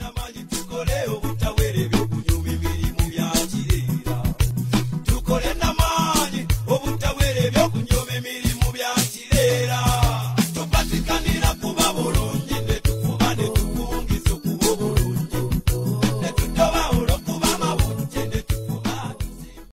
na maji